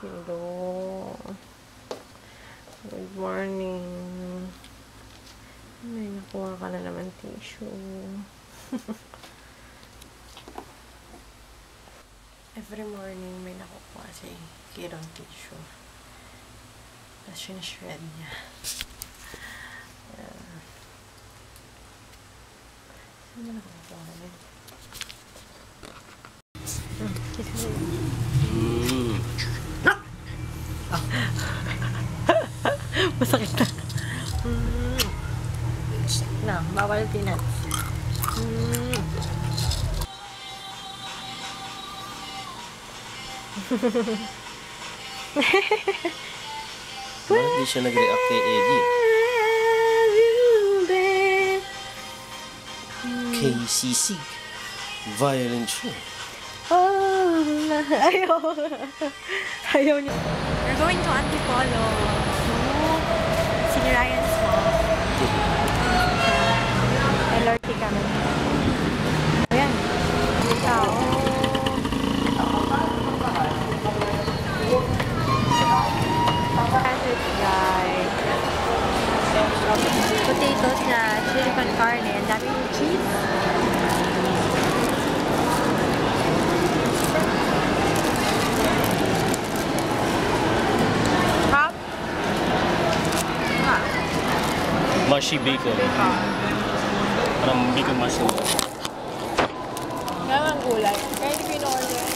Hello. Good morning. May nakuha ka na naman tissue. Every morning may nakukuha si Kiron tissue. Tapos sinashred niya. Ayan. Saan mo nakukuha rin? Hmm, mo. Masakit na. Mm. Na, bawal peanuts. Mm. Bakit di siya nag-react kay Eddie? KCC. Violent show. Oh, ayaw. Ayaw niya. We're going to Antipolo. Si Ryan's mom. LRT kami. Ayan. Ikaw. Sandwich guy. Potatoes na chili con carne. Ang daming cheese. Mushy bacon. Parang bacon mushroom. Kaya ang gulay. Kaya hindi pin-order.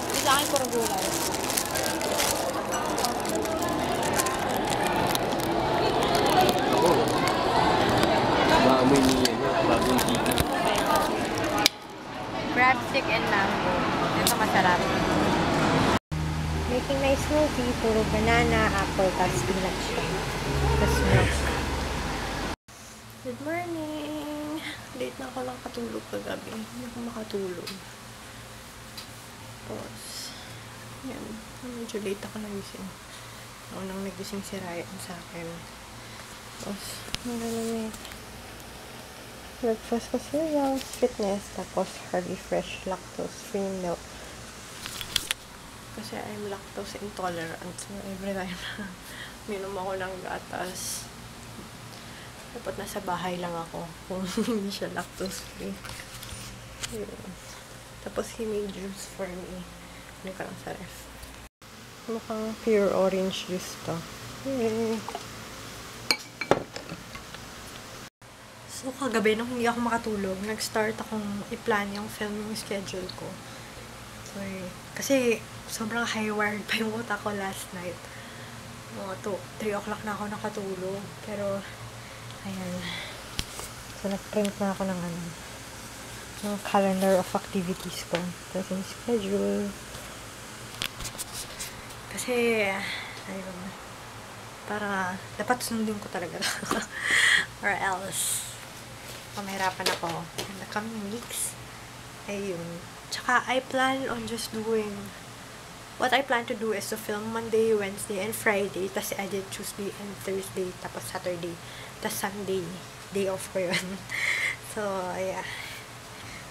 Hindi sa akin puro gulay. Maamoy niya yan. Bagong ticket. Crab stick and mango. Ito masarap. Making my smoothie. Puro banana, apple, tapos peanut Tapos milk. Good morning! Late na ako lang katulog kagabi. Hindi ako makatulog. Tapos, yan. Medyo late ako nagising. Ako nang nagising si Ryan sa akin. Tapos, ang nalamit. Breakfast ko cereals, fitness, tapos Harvey Fresh lactose free milk. Kasi I'm lactose intolerant. So, every time na minom ako ng gatas, dapat nasa bahay lang ako kung hindi siya lactose free. Tapos he made juice for me. Ano ka lang sa ref. Mukhang pure orange juice to. So, kagabi, nung hindi ako makatulog, nag-start akong i-plan yung filming schedule ko. So, kasi sobrang high-wired pa yung utak ko last night. Mga to, 3 o'clock na ako nakatulog. Pero, ayan. So, nag-print na ako ng ano, ng calendar of activities ko. Tapos yung schedule. Kasi, ayun, para, dapat sundin ko talaga. Or else, pamahirapan ako in the coming weeks. Ayun. Tsaka, I plan on just doing what I plan to do is to film Monday, Wednesday, and Friday. Tapos edit Tuesday and Thursday. Tapos Saturday. Tapos Sunday. Day off ko yun. so, yeah.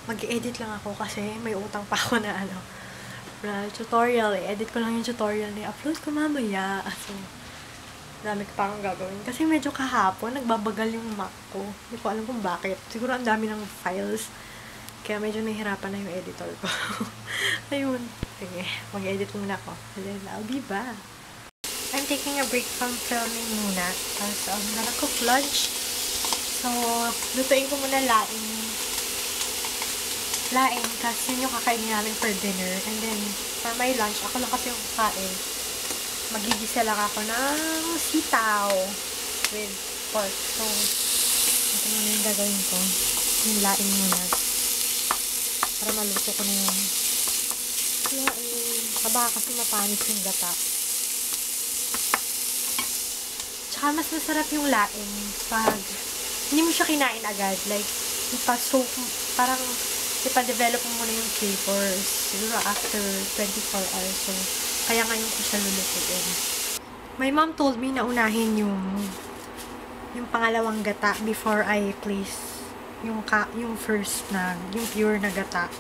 Mag-edit lang ako kasi may utang pa ako na ano. Na tutorial eh. Edit ko lang yung tutorial na upload ko mamaya. So, dami ko pa akong gagawin. Kasi medyo kahapon, nagbabagal yung Mac ko. Hindi ko alam kung bakit. Siguro ang dami ng files. Kaya medyo nahihirapan na yung editor ko. Ayun. Sige, mag-edit muna ako. And then, I'll be back. I'm taking a break from filming muna. Tapos, um, nakakook lunch. So, lutuin ko muna laing. Laing. Tapos, yun yung kakainin namin for dinner. And then, for my lunch, ako lang kasi yung kakain magigisa lang ako ng sitaw with pork. So, ito muna yung gagawin ko. Yung laing muna. Para maluto ko na yung laing. Kaba kasi mapanis yung gata. Tsaka mas masarap yung laing pag hindi mo siya kinain agad. Like, ipa-soak, parang ipa-develop mo muna yung flavors. Siguro after 24 hours. So, kaya ngayon ko siya lulutuin. My mom told me na unahin yung yung pangalawang gata before I place yung ka, yung first na, yung pure na gata.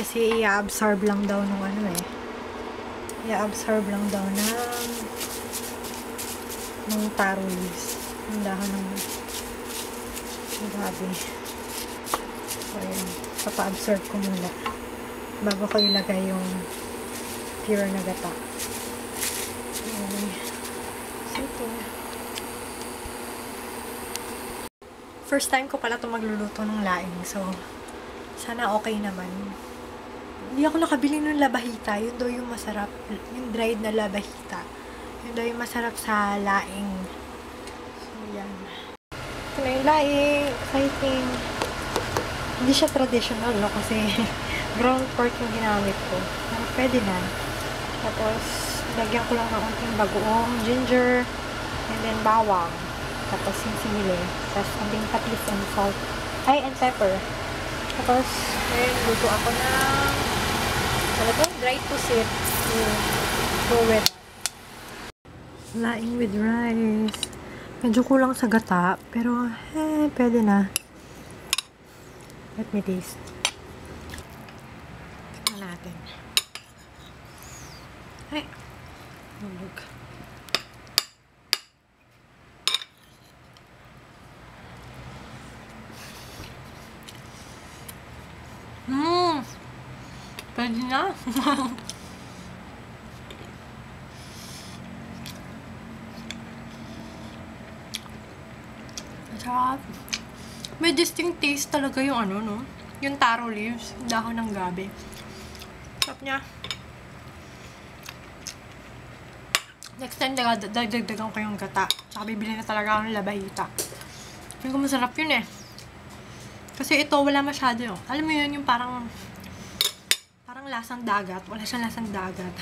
Kasi i-absorb lang daw nung ano eh, i-absorb lang daw ng ng taro leaves. Ang dahon ng grabe. So, ayan. Papa-absorb ko muna bago ko ilagay yung pure na gata. Okay. Sige. First time ko pala ito magluluto ng laing. So, sana okay naman. Hindi ako nakabili ng labahita. Yun daw yung masarap. Yung dried na labahita. Yun daw yung masarap sa laing. So, yan. Ito na yung laing. Exciting. Hindi siya traditional, no? Kasi ground pork yung ginamit ko. Pero pwede na. Tapos, lagyan ko lang ng unting bagoong ginger and then bawang. Tapos yung sili. Tapos konting patis and salt. Ay, and pepper. Tapos, ngayon, luto ako ng ano to? Pusit. So, go with Laing with rice. Medyo kulang sa gata, pero eh, pwede na. Let me taste. Tignan natin. Ay, hulog. Pwede na. Sarap. May distinct taste talaga yung ano, no? Yung taro leaves, dahon ng gabi. Sarap niya. Next time, dag- dagdagdagan ko yung gata. Tsaka bibili na talaga ako ng labahita. Feeling ko masarap yun eh. Kasi ito, wala masyado yung. Alam mo yun, yung parang lasang dagat. Wala siyang lasang dagat.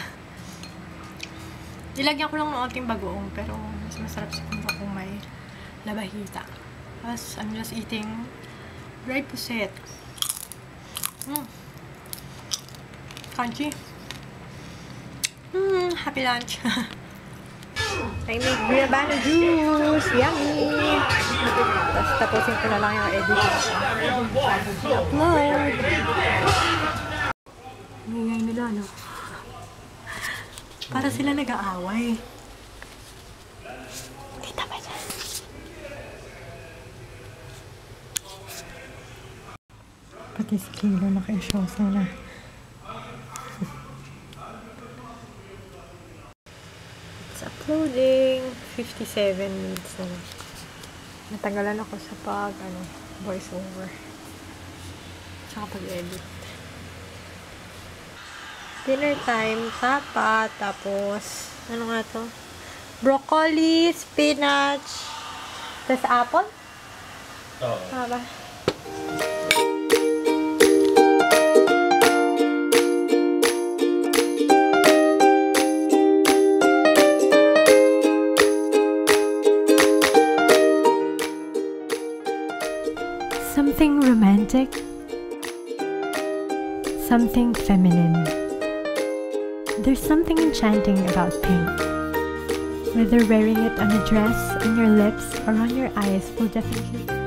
Ilagyan ko lang ng onting bagoong, pero mas masarap siguro kung may labahita. Tapos, I'm just eating dried puset. Mm. Crunchy. Mm, happy lunch. I made Gravana juice. Yummy! Tapos tapusin ko na lang yung editing. Upload! Ngayay nila, no? Para sila nag-aaway. Kita ba dyan? Pati si Kilo naka-show sana. It's uploading. 57 minutes na. Natagalan ako sa pag, ano, voice over. Tsaka pag-edit. Dinner time, tapa, tapos, ano nga to? Broccoli, spinach, tapos apple? Oo. Tama ba? Something romantic. Something feminine. There's something enchanting about pink. Whether wearing it on a dress, on your lips, or on your eyes will definitely